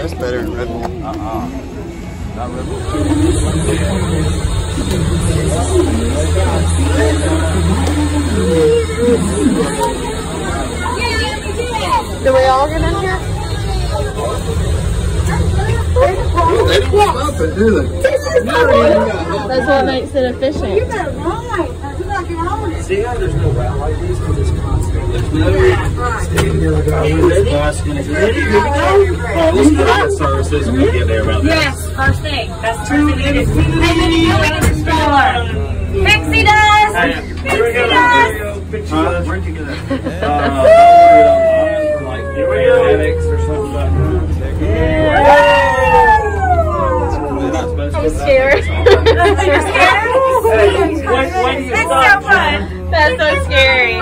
That's better than Red Bull. Uh-uh. Not Red Bull. Do we all get in here? They don't stop it, do they? That's what makes it efficient. See how there's no route like this because it's constant. There's no standing there like, this bus gonna go. Here we go. Let's go to the services and we get there about that. Yes, first thing. That's the first thing you do. And then you go into the store. Pixie does. Here we. Pixie does. Where'd you go? Uh, like, here we go. Addicts or something like that. I'm scared. You're scared? Hey, when, when do you It's stop, so fun. That's so scary.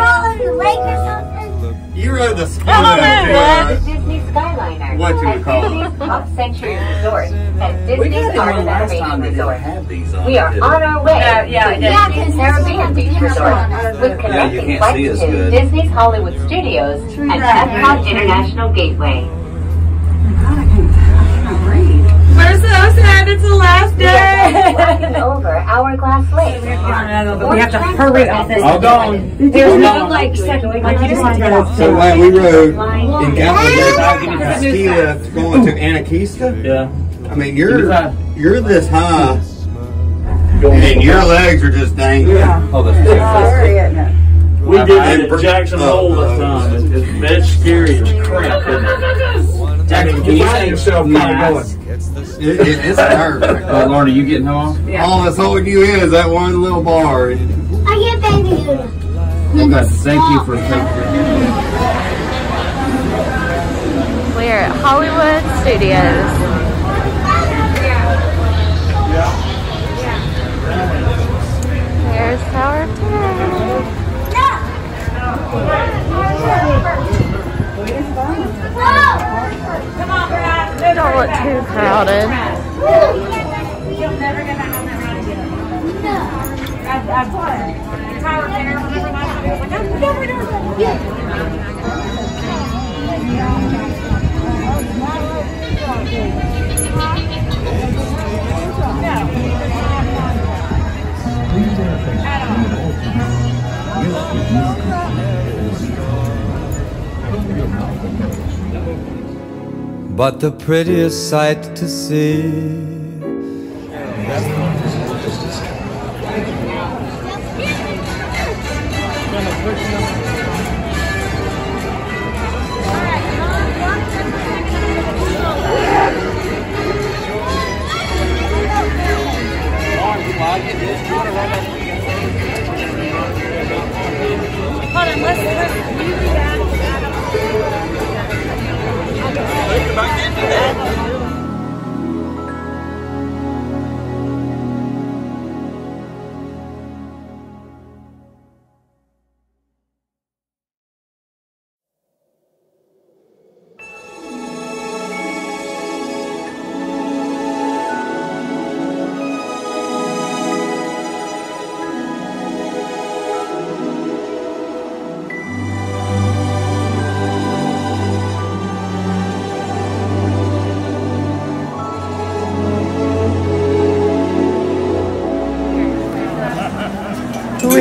You rode the ski lift, man. didn't Disney Skyliner. you? What you would call it? Pop Century Resort at We Disney's Art them and last Animation time they didn't Resort. have these on. We are on our way Yeah, yeah, to yeah. Disney's Caribbean Beach Resort with connecting flights see to. Disney's Hollywood Studios and Epcot International Gateway. We're so sad. It's the last We are day. flying over Hourglass Lake. but we have to hurry up this. All gone. There's no like second. Like you just want to get off. So when we rode in I'll Galveston, give you the that. ski lift going to Anakista, Yeah. I mean, you're you're this high, and your legs are just dangling. Oh, that's We did it at Jackson Hole this uh, time. It's, it's, that's scary as crap, isn't it? Jackson, can you see yourself kind of going? It, it, it's nerve. Oh, Lorna, you getting off? All that's holding you in is that one little bar. I get baby Yoda. Okay, thank you for taking We're at Hollywood Studios. There's Tower of Terror. Don't look too crowded. But the prettiest sight to see. Hold on, let's, let's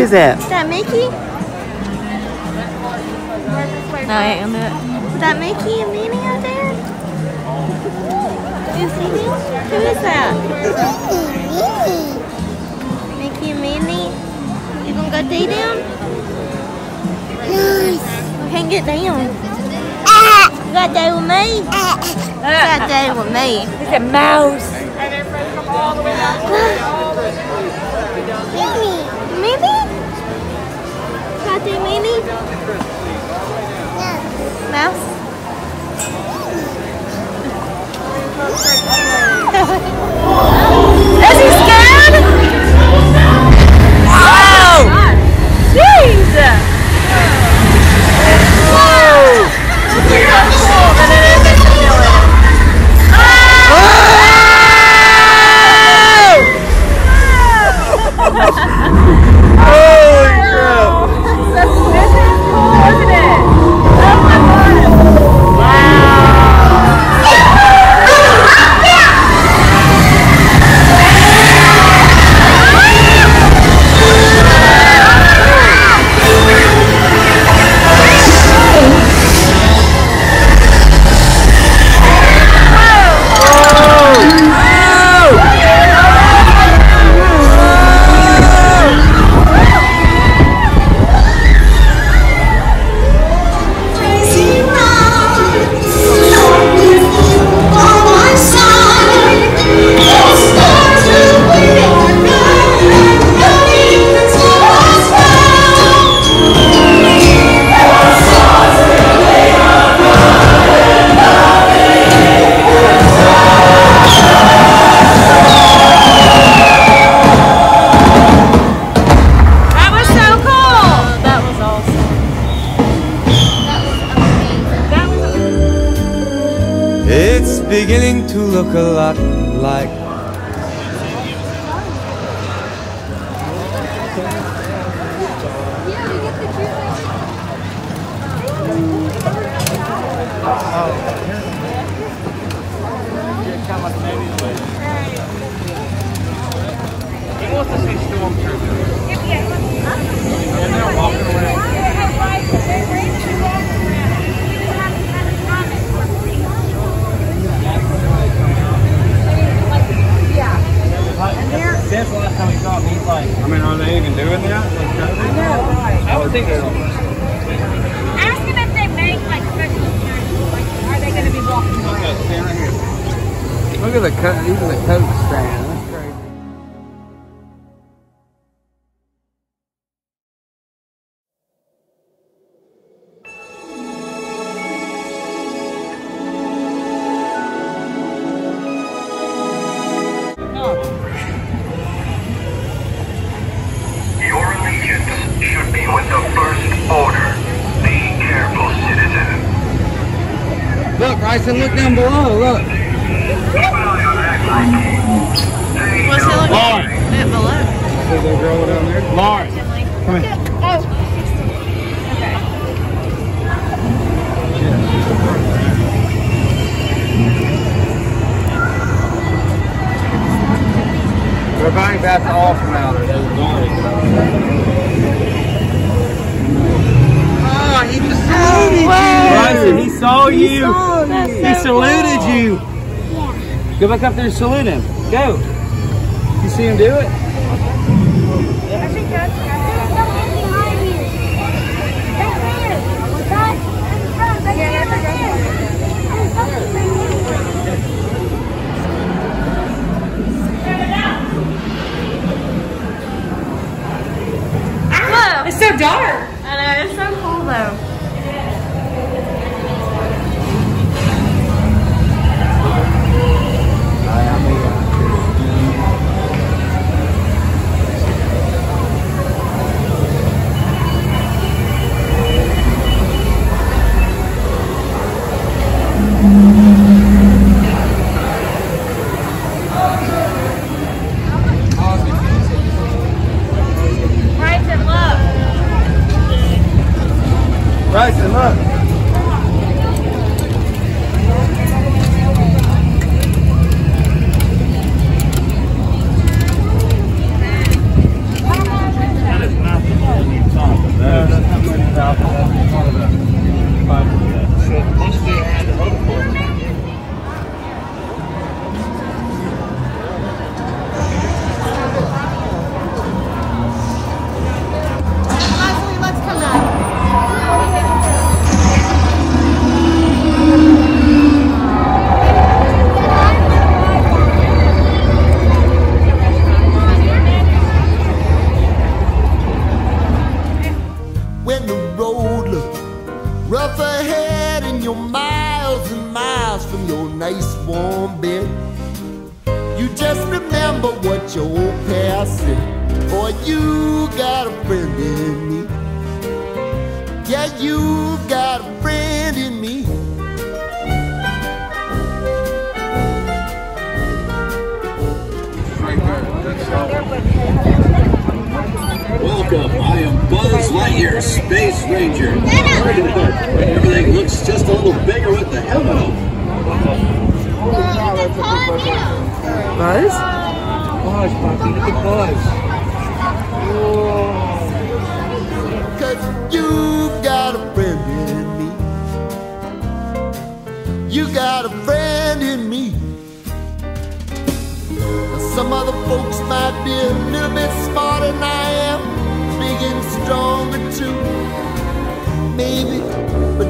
is that? Is that Mickey? No, I ain't gonna do it. Is that Mickey and Minnie out there? You? Who is that? Mickey and Minnie? You gonna go see them? I can't get down. You got to with me? You got to with me. It's a mouse. Minnie? Minnie? Mouse? Feeling to look a lot like He wants to see stormtroopers. And they're walking around. Since the last time we saw him, he's like, I mean, are they even doing that? I know. I would think so. Ask him if they make like special appearances. Like, are they going to be walking around? Stand right here. Look at the coat, even the coat stand. Below. Look. Keep an eye on that like Say What's it looking Lauren. at below? That girl down there? Come here. We're buying back the awesome out it. Oh, he just saluted you. Bryson, he saw you. He so saluted cool. you. Go back up there and salute him. Go. You see him do it? I think that's Whoa. It's so dark. I know, it's so cool though. ensinar. Warm bed. You just remember what your old past said. Boy, you got a friend in me. Yeah, you got a friend in me. Welcome, I am Buzz Lightyear, Space Ranger. Everything looks just a little bigger with the helmet on. Buzz? Buzz, Poppy, look at Buzz. Cause you got a friend in me. You got a friend in me. Now, Some other folks might be a little bit smarter than I am, big and stronger too. Maybe, but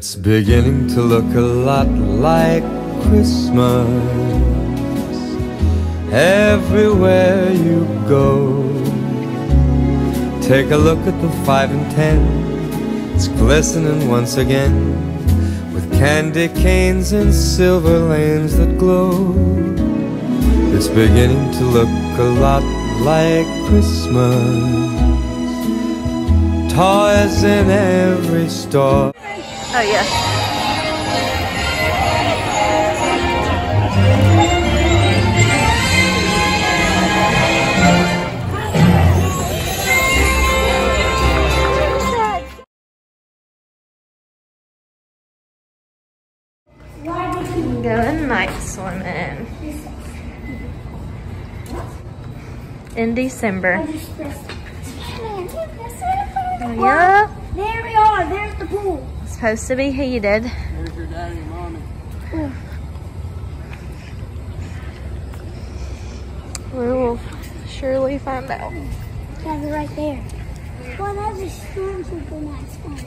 It's beginning to look a lot like Christmas everywhere you go. Take a look at the five and ten, it's glistening once again with candy canes and silver lanes that glow. It's beginning to look a lot like Christmas. Toys in every store. Oh, yeah. Going night swimming in December. Yeah, There we are. There's the pool. it's supposed to be heated. There's your daddy and mommy. We will surely find out. Yeah, they're right there. Well, that's a stormtrooper nice one.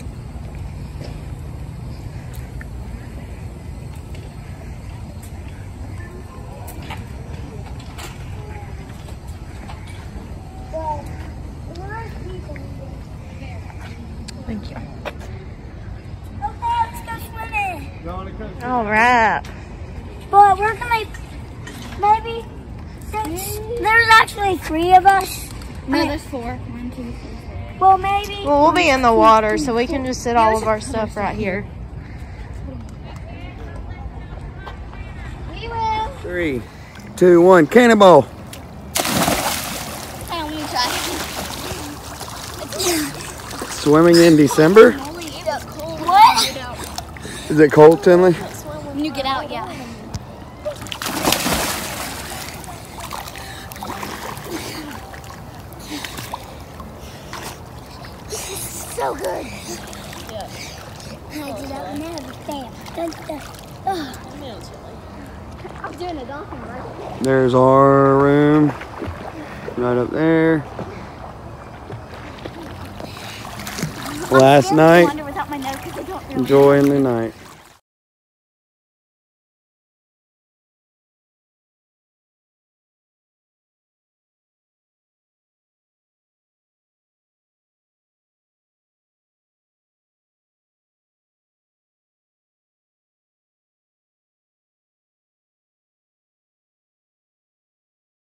Well, where are people? Thank you. Okay, let's go swimming. All right. But we're gonna maybe since there's actually three of us. No, there's four. One, two, three, four. Well, maybe. Well, we'll be in the water, so we can just sit all of our stuff right here. We will. Three, two, one, cannonball. I want to try. Swimming in December? What? Is it cold, Tinley? When you get out, yeah. So good. Yeah. I did that never fail. Dun, dun. Oh. I'm doing a dolphin right There's our room. Right up there. Last night, Wander without my nose 'cause I don't know. enjoying the night.